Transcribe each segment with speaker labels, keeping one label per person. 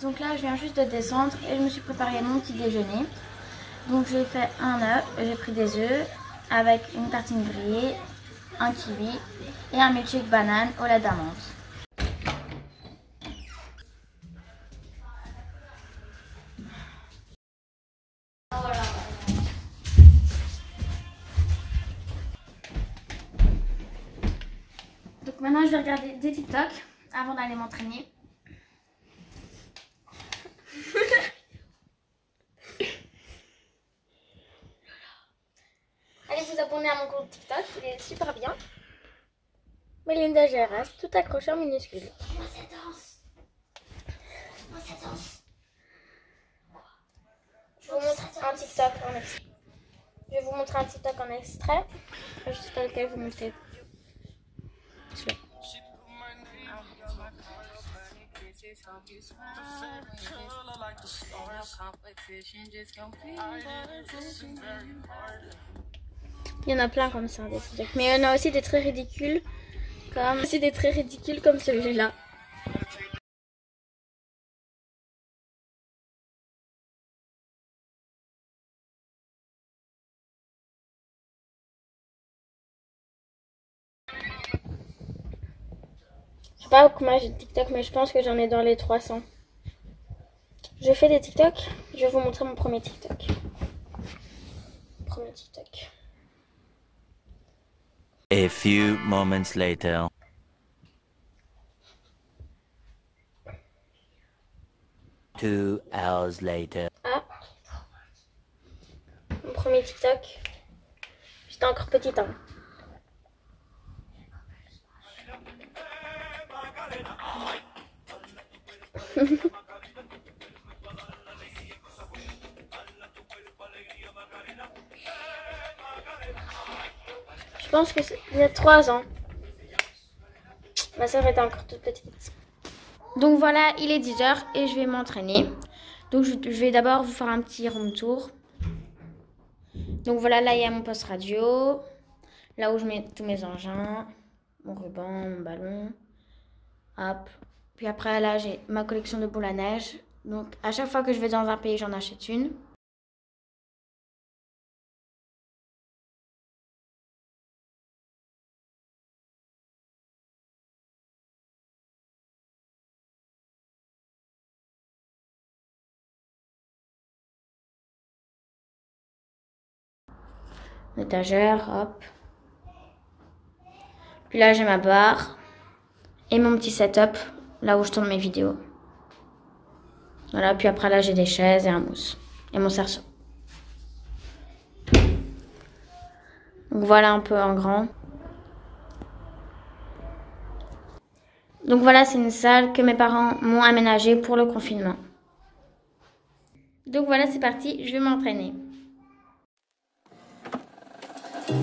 Speaker 1: donc là je viens juste de descendre et je me suis préparé mon petit déjeuner. Donc j'ai fait un œuf, j'ai pris des œufs avec une tartine grillée, un kiwi et un milkshake banane au lait d'amande. Donc maintenant je vais regarder des TikTok avant d'aller m'entraîner. Vous abonner à mon compte TikTok, il est super bien. Melinda Geras, tout accroché en minuscule. Moi ça danse. Moi ça danse. Je vous montre un TikTok en extrait. Je vais vous montrer un TikTok en extrait. Je sais pas lequel vous mettez. Il y en a plein comme ça, des TikTok. Mais il y en a aussi des très ridicules. Comme aussi des très ridicules comme celui-là. Je sais pas combien j'ai de TikTok, mais je pense que j'en ai dans les 300. Je fais des TikTok. Je vais vous montrer mon premier TikTok. Premier TikTok.
Speaker 2: A few moments later. Two hours later.
Speaker 1: Ah. Mon premier TikTok. J'étais encore petite, hein. Je pense que il y a 3 ans. Ma soeur était encore toute petite. Donc voilà, il est 10h et je vais m'entraîner. Donc je, je vais d'abord vous faire un petit room tour. Donc voilà, là il y a mon poste radio. Là où je mets tous mes engins. Mon ruban, mon ballon. Hop. Puis après là j'ai ma collection de boules à neige. Donc à chaque fois que je vais dans un pays, j'en achète une. Étagère, hop. Puis là, j'ai ma barre et mon petit setup, là où je tourne mes vidéos. Voilà, puis après là, j'ai des chaises et un mousse. Et mon cerceau. Donc voilà un peu en grand. Donc voilà, c'est une salle que mes parents m'ont aménagée pour le confinement. Donc voilà, c'est parti, je vais m'entraîner.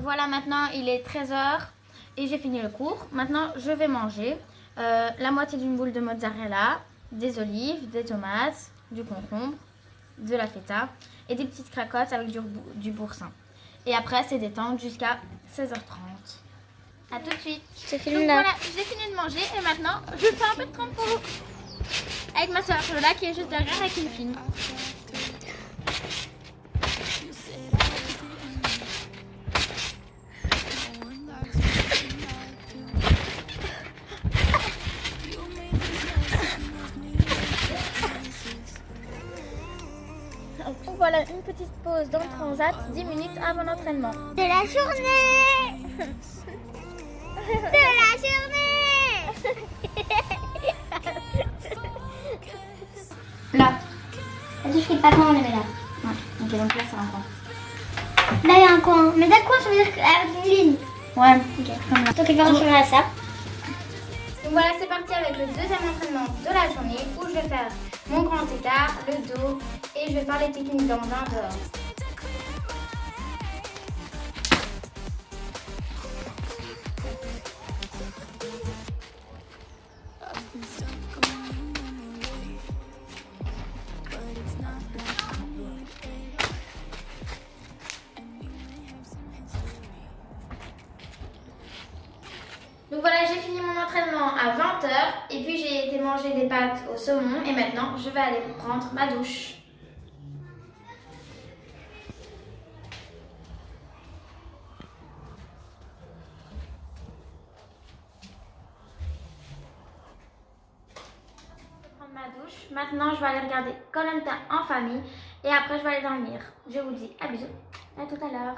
Speaker 1: Voilà, maintenant il est 13h et j'ai fini le cours. Maintenant je vais manger euh, la moitié d'une boule de mozzarella, des olives, des tomates, du concombre, de la feta et des petites cracottes avec du, du boursin. Et après c'est détendre jusqu'à 16h30. À tout de suite.
Speaker 3: Je filme
Speaker 1: Donc
Speaker 3: là.
Speaker 1: voilà, j'ai fini de manger et maintenant je fais un peu de trampo. Avec ma soeur Lola qui est juste derrière avec une film. Voilà une petite pause dans le transat, 10 minutes avant l'entraînement.
Speaker 3: De la journée De la journée
Speaker 1: Là.
Speaker 3: Vas-y, je pas comment on les met là.
Speaker 1: Ok, donc là c'est un coin.
Speaker 3: Là, il y a un coin. Mais d'accord, ça veut dire qu'avec une ligne.
Speaker 1: Ouais.
Speaker 3: Ok, comme. Donc, à ça.
Speaker 1: Donc voilà, c'est parti avec le deuxième entraînement de la journée où je vais faire mon grand écart, le dos et je vais faire les techniques d'engin dehors. Donc voilà, j'ai fini mon entraînement à 20h et puis j'ai été manger des pâtes au saumon et maintenant je vais aller prendre ma douche. Ma douche. Maintenant, je vais aller regarder Colanta en famille et après je vais aller dormir. Je vous dis à bisous. À tout à l'heure.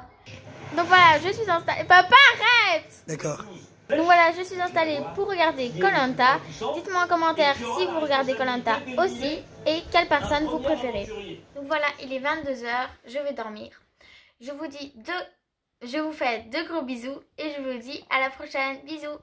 Speaker 1: Donc voilà, je suis installée. Papa, arrête
Speaker 4: D'accord.
Speaker 1: donc voilà, je suis installée pour regarder Colanta. Dites-moi en commentaire si vous regardez Colanta aussi et quelle personne vous préférez. Donc voilà, il est 22h, je vais dormir. Je vous dis deux, je vous fais de gros bisous et je vous dis à la prochaine. Bisous.